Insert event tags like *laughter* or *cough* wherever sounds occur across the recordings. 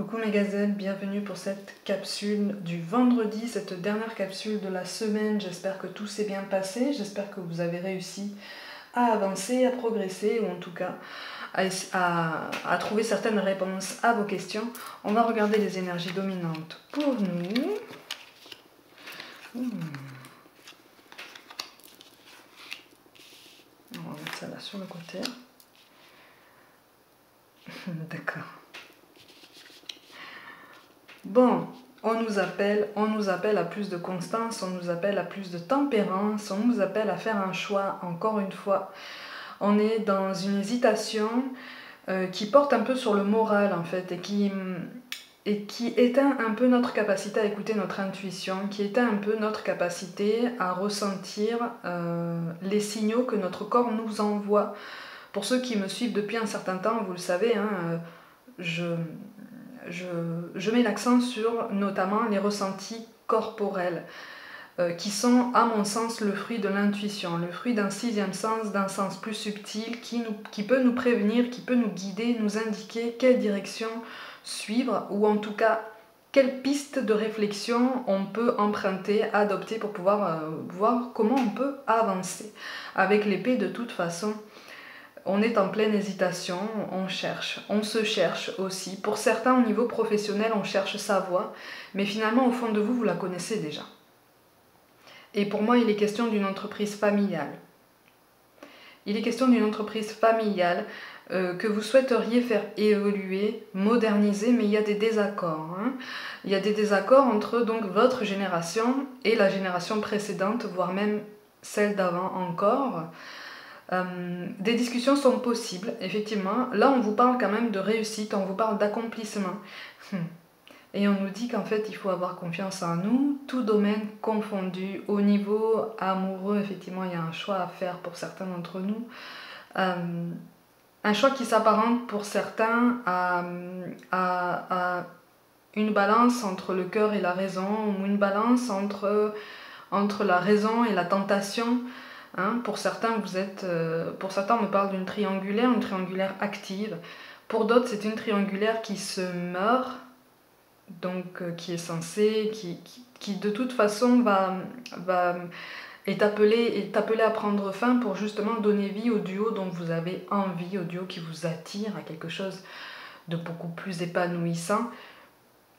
Coucou mes gazelles, bienvenue pour cette capsule du vendredi, cette dernière capsule de la semaine. J'espère que tout s'est bien passé, j'espère que vous avez réussi à avancer, à progresser ou en tout cas à, trouver certaines réponses à vos questions. On va regarder les énergies dominantes pour nous. Hmm. On va mettre ça là sur le côté. *laughs* D'accord. Bon, on nous appelle, on nous appelle à plus de constance, on nous appelle à plus de tempérance, on nous appelle à faire un choix, encore une fois. On est dans une hésitation euh, qui porte un peu sur le moral en fait et qui, éteint un peu notre capacité à écouter notre intuition, qui éteint un peu notre capacité à ressentir euh, les signaux que notre corps nous envoie. Pour ceux qui me suivent depuis un certain temps, vous le savez, hein, euh, je, mets l'accent sur notamment les ressentis corporels, euh, qui sont, à mon sens, le fruit de l'intuition, le fruit d'un sixième sens, d'un sens plus subtil, qui peut nous prévenir, qui peut nous guider, nous indiquer quelle direction suivre, ou en tout cas quelle piste de réflexion on peut emprunter, adopter pour pouvoir euh, voir comment on peut avancer. Avec l'épée, de toute façon, on est en pleine hésitation, on cherche, on se cherche aussi. Pour certains, au niveau professionnel, on cherche sa voie, mais finalement, au fond de vous, vous la connaissez déjà. Et pour moi, il est question d'une entreprise familiale. Il est question d'une entreprise familiale euh, que vous souhaiteriez faire évoluer, moderniser, mais il y a des désaccords. Hein. Il y a des désaccords entre donc votre génération et la génération précédente, voire même celle d'avant encore. Euh, des discussions sont possibles, effectivement. Là, on vous parle quand même de réussite, on vous parle d'accomplissement. Hmm. Et on nous dit qu'en fait, il faut avoir confiance en nous, tout domaine confondu. Au niveau amoureux, effectivement, il y a un choix à faire pour certains d'entre nous. Euh, un choix qui s'apparente pour certains à, une balance entre le cœur et la raison, ou une balance entre, entre la raison et la tentation. Hein, pour certains, vous êtes, euh, pour certains, on me parle d'une triangulaire, une triangulaire active. Pour d'autres, c'est une triangulaire qui se meurt, donc euh, qui est censée, qui, qui, de toute façon va, va est appelé, est appelé à prendre fin pour justement donner vie au duo dont vous avez envie, au duo qui vous attire à quelque chose de beaucoup plus épanouissant.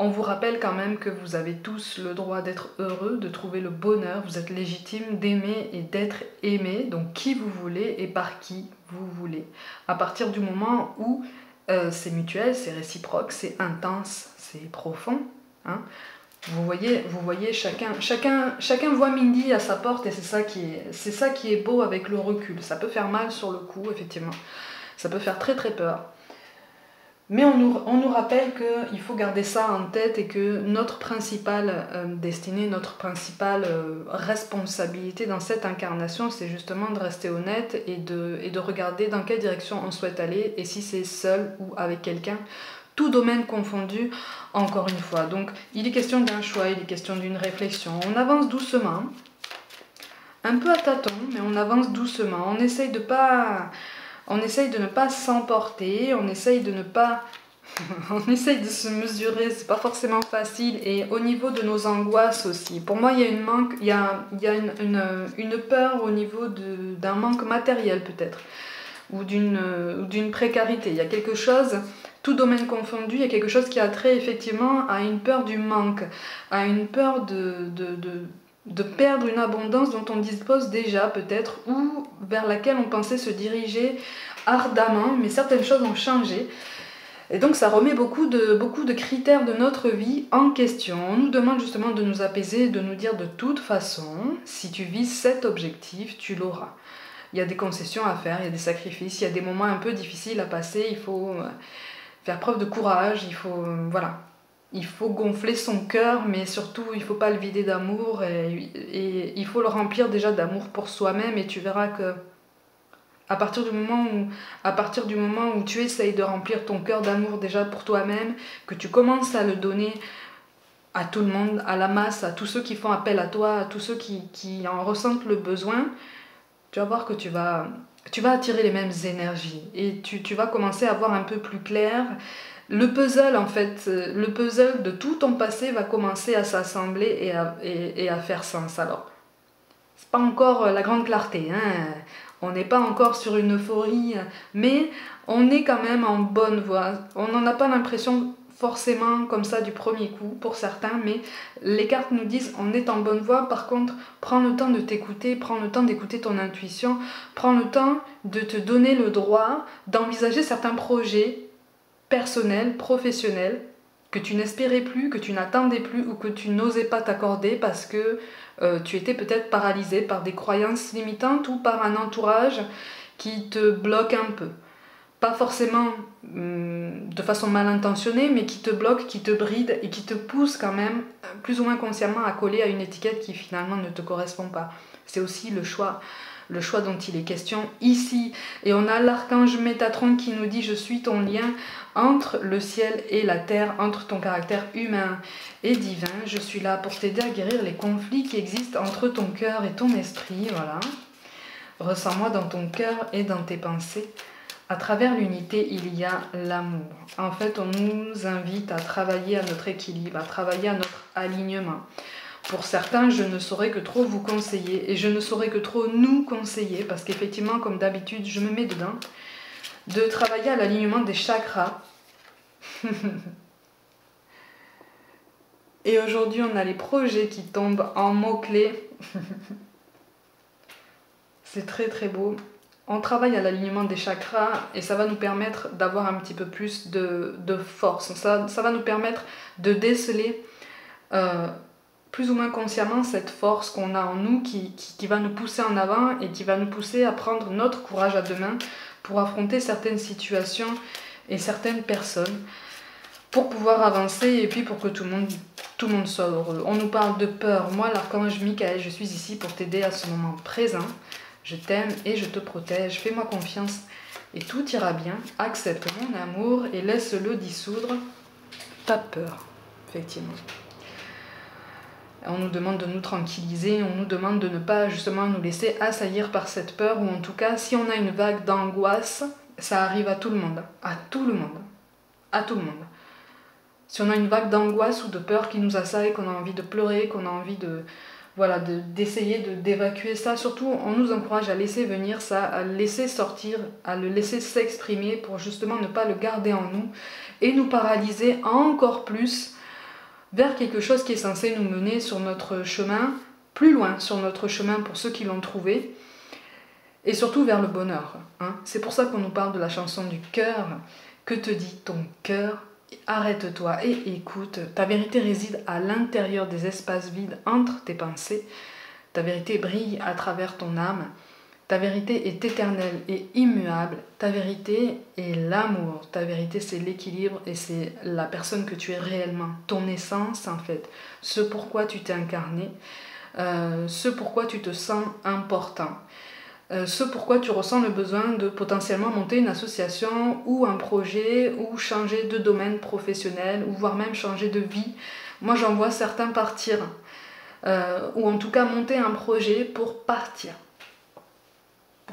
On vous rappelle quand même que vous avez tous le droit d'être heureux, de trouver le bonheur, vous êtes légitime d'aimer et d'être aimé, donc qui vous voulez et par qui vous voulez. À partir du moment où euh, c'est mutuel, c'est réciproque, c'est intense, c'est profond. Hein. Vous voyez, vous voyez chacun, chacun, chacun voit Mindy à sa porte et c'est ça, qui est, c'est ça qui est beau avec le recul. Ça peut faire mal sur le coup, effectivement. Ça peut faire très très peur. Mais on nous, rappelle qu'il faut garder ça en tête et que notre principale euh, destinée, notre principale euh, responsabilité dans cette incarnation, c'est justement de rester honnête et de, regarder dans quelle direction on souhaite aller et si c'est seul ou avec quelqu'un, tout domaine confondu, encore une fois. Donc il est question d'un choix, il est question d'une réflexion. On avance doucement, un peu à tâtons, mais on avance doucement. On essaye de pas on essaye de ne pas s'emporter, on essaye de ne pas... *laughs* on essaye de se mesurer, c'est pas forcément facile. Et au niveau de nos angoisses aussi. Pour moi, il y a une, manque, il y a, une, peur au niveau d'un manque matériel peut-être. Ou d'une précarité. Il y a quelque chose tout domaine confondu, il y a quelque chose qui a trait effectivement à une peur du manque, à une peur de perdre une abondance dont on dispose déjà peut-être ou vers laquelle on pensait se diriger ardemment, mais certaines choses ont changé. Et donc ça remet beaucoup de, beaucoup de critères de notre vie en question. On nous demande justement de nous apaiser, de nous dire de toute façon, si tu vis cet objectif, tu l'auras. Il y a des concessions à faire, il y a des sacrifices, il y a des moments un peu difficiles à passer, il faut euh, faire preuve de courage, il faut... Euh, voilà, il faut gonfler son cœur, mais surtout il faut pas le vider d'amour et, il faut le remplir déjà d'amour pour soi-même et tu verras que à partir du moment où tu essayes de remplir ton cœur d'amour déjà pour toi-même, que tu commences à le donner à tout le monde, à la masse, à tous ceux qui font appel à toi, à tous ceux qui, en ressentent le besoin, tu vas voir que tu vas attirer les mêmes énergies et tu vas commencer à voir un peu plus clair le puzzle, en fait, le puzzle de tout ton passé va commencer à s'assembler et à, et, à, faire sens. Alors, c'est pas encore la grande clarté, hein. on n'est pas encore sur une euphorie, mais on est quand même en bonne voie. On n'en a pas l'impression forcément comme ça du premier coup pour certains, mais les cartes nous disent on est en bonne voie. Par contre, prends le temps de t'écouter, prends le temps d'écouter ton intuition, prends le temps de te donner le droit d'envisager certains projets personnels, professionnels, que tu n'espérais plus, que tu n'attendais plus ou que tu n'osais pas t'accorder parce que euh, tu étais peut-être paralysé par des croyances limitantes ou par un entourage qui te bloque un peu pas forcément hum, de façon mal intentionnée, mais qui te bloque, qui te bride et qui te pousse quand même, plus ou moins consciemment, à coller à une étiquette qui finalement ne te correspond pas. C'est aussi le choix, le choix dont il est question ici. Et on a l'archange Métatron qui nous dit Je suis ton lien entre le ciel et la terre, entre ton caractère humain et divin. Je suis là pour t'aider à guérir les conflits qui existent entre ton cœur et ton esprit. Voilà. Ressens-moi dans ton cœur et dans tes pensées. À travers l'unité, il y a l'amour. En fait, on nous invite à travailler à notre équilibre, à travailler à notre alignement. Pour certains, je ne saurais que trop vous conseiller et je ne saurais que trop nous conseiller parce qu'effectivement, comme d'habitude, je me mets dedans, de travailler à l'alignement des chakras. *laughs* et aujourd'hui, on a les projets qui tombent en mots-clés. *laughs* C'est très très beau on travaille à l'alignement des chakras et ça va nous permettre d'avoir un petit peu plus de, force. Ça, ça, va nous permettre de déceler euh, plus ou moins consciemment cette force qu'on a en nous qui, va nous pousser en avant et qui va nous pousser à prendre notre courage à deux mains pour affronter certaines situations et certaines personnes pour pouvoir avancer et puis pour que tout le monde, tout le monde soit heureux. On nous parle de peur. Moi, l'archange Michael, je suis ici pour t'aider à ce moment présent. Je t'aime et je te protège. Fais-moi confiance et tout ira bien. Accepte mon amour et laisse-le dissoudre ta peur, effectivement. On nous demande de nous tranquilliser, on nous demande de ne pas justement nous laisser assaillir par cette peur, ou en tout cas, si on a une vague d'angoisse, ça arrive à tout le monde, à tout le monde, à tout le monde. Si on a une vague d'angoisse ou de peur qui nous assaille, qu'on a envie de pleurer, qu'on a envie de, voilà, d'essayer de, d'évacuer ça. Surtout, on nous encourage à laisser venir ça, à laisser sortir, à le laisser s'exprimer pour justement ne pas le garder en nous et nous paralyser encore plus vers quelque chose qui est censé nous mener sur notre chemin, plus loin sur notre chemin pour ceux qui l'ont trouvé, et surtout vers le bonheur. Hein. C'est pour ça qu'on nous parle de la chanson du cœur. Que te dit ton cœur? Arrête-toi et écoute. Ta vérité réside à l'intérieur des espaces vides entre tes pensées. Ta vérité brille à travers ton âme. Ta vérité est éternelle et immuable. Ta vérité est l'amour. Ta vérité, c'est l'équilibre et c'est la personne que tu es réellement. Ton essence, en fait. Ce pourquoi tu t'es incarné. Euh, ce pourquoi tu te sens important. Euh, ce pourquoi tu ressens le besoin de potentiellement monter une association ou un projet ou changer de domaine professionnel ou voire même changer de vie. Moi j'en vois certains partir euh, ou en tout cas monter un projet pour partir.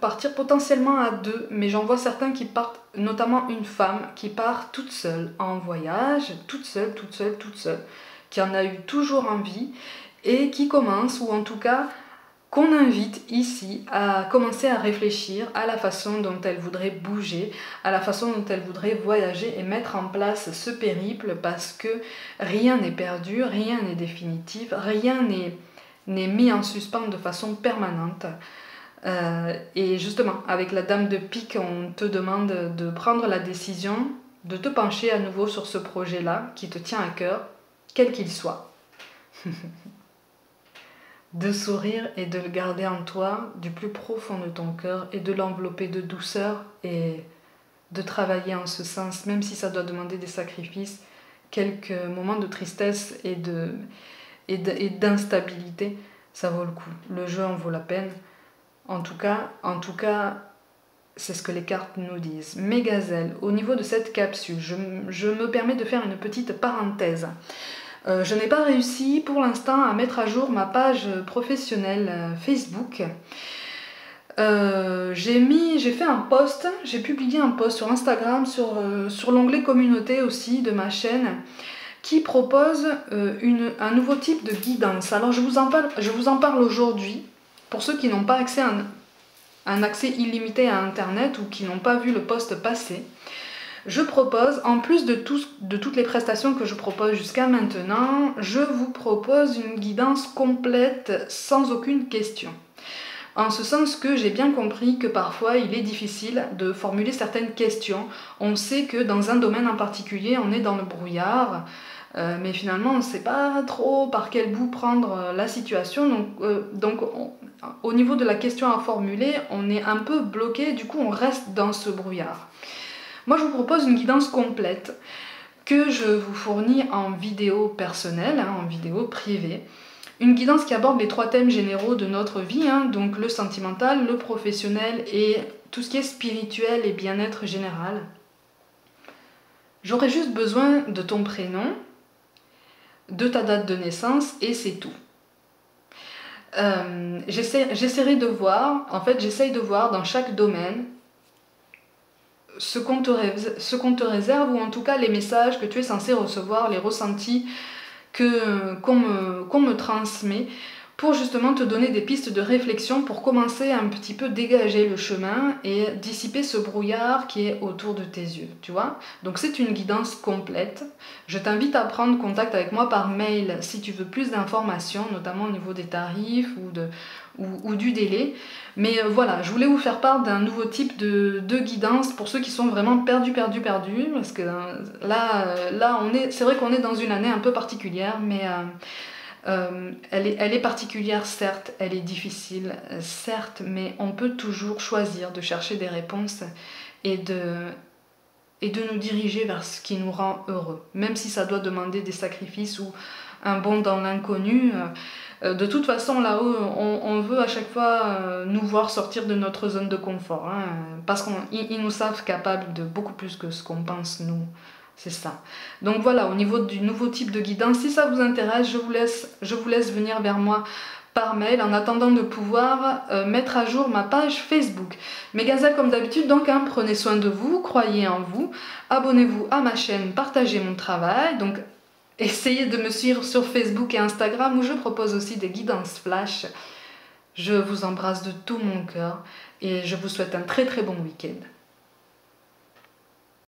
Partir potentiellement à deux, mais j'en vois certains qui partent, notamment une femme qui part toute seule en voyage, toute seule, toute seule, toute seule, qui en a eu toujours envie et qui commence ou en tout cas qu'on invite ici à commencer à réfléchir à la façon dont elle voudrait bouger, à la façon dont elle voudrait voyager et mettre en place ce périple parce que rien n'est perdu, rien n'est définitif, rien n'est mis en suspens de façon permanente. Euh, et justement, avec la dame de pique, on te demande de prendre la décision de te pencher à nouveau sur ce projet-là qui te tient à cœur, quel qu'il soit. *laughs* de sourire et de le garder en toi du plus profond de ton cœur et de l'envelopper de douceur et de travailler en ce sens, même si ça doit demander des sacrifices, quelques moments de tristesse et de et d'instabilité, ça vaut le coup. Le jeu en vaut la peine. En tout cas, en tout cas, c'est ce que les cartes nous disent. Mes gazelles, au niveau de cette capsule, je, me permets de faire une petite parenthèse. Euh, je n'ai pas réussi pour l'instant à mettre à jour ma page professionnelle euh, Facebook. euh, j'ai mis, j'ai fait un post, j'ai publié un post sur Instagram, sur, l'onglet communauté aussi de ma chaîne, qui propose un nouveau type de guidance. Alors je vous en parle aujourd'hui, pour ceux qui n'ont pas accès à un, accès illimité à Internet ou qui n'ont pas vu le post passer. Je propose, en plus de toutes les prestations que je propose jusqu'à maintenant, je vous propose une guidance complète sans aucune question en ce sens que j'ai bien compris que parfois il est difficile de formuler certaines questions. On sait que dans un domaine en particulier, on est dans le brouillard, euh, mais finalement on ne sait pas trop par quel bout prendre euh, la situation. Donc, euh, donc au niveau de la question à formuler, on est un peu bloqué, du coup on reste dans ce brouillard. Moi je vous propose une guidance complète que je vous fournis en vidéo personnelle, hein, en vidéo privée. Une guidance qui aborde les trois thèmes généraux de notre vie, hein, donc le sentimental, le professionnel et tout ce qui est spirituel et bien-être général. J'aurais juste besoin de ton prénom, de ta date de naissance et c'est tout. Euh, j'essaierai de voir, en fait j'essaye de voir dans chaque domaine ce qu'on te, réserve ou en tout cas les messages que tu es censé recevoir, les ressentis qu'on me transmet pour justement te donner des pistes de réflexion pour commencer à un petit peu dégager le chemin et dissiper ce brouillard qui est autour de tes yeux, tu vois. Donc c'est une guidance complète. Je t'invite à prendre contact avec moi par mail si tu veux plus d'informations, notamment au niveau des tarifs ou, du délai. Mais euh, voilà, je voulais vous faire part d'un nouveau type de, guidance pour ceux qui sont vraiment perdus, perdus, perdus, parce que euh, là, euh, là on est, c'est vrai qu'on est dans une année un peu particulière, mais... elle, est, elle, est, particulière, certes, elle est difficile, certes, mais on peut toujours choisir de chercher des réponses et de, et de nous diriger vers ce qui nous rend heureux, même si ça doit demander des sacrifices ou un bond dans l'inconnu. Euh, de toute façon, là-haut, on, veut à chaque fois euh, nous voir sortir de notre zone de confort, hein, parce qu'ils nous savent capables de beaucoup plus que ce qu'on pense nous. C'est ça. Donc voilà, au niveau du nouveau type de guidance, si ça vous intéresse, je vous laisse, je vous laisse venir vers moi par mail en attendant de pouvoir euh, mettre à jour ma page Facebook. Mes gazelles comme d'habitude, donc hein, prenez soin de vous, croyez en vous, abonnez-vous à ma chaîne, partagez mon travail, donc essayez de me suivre sur Facebook et Instagram où je propose aussi des guidances flash. Je vous embrasse de tout mon cœur et je vous souhaite un très très bon week-end.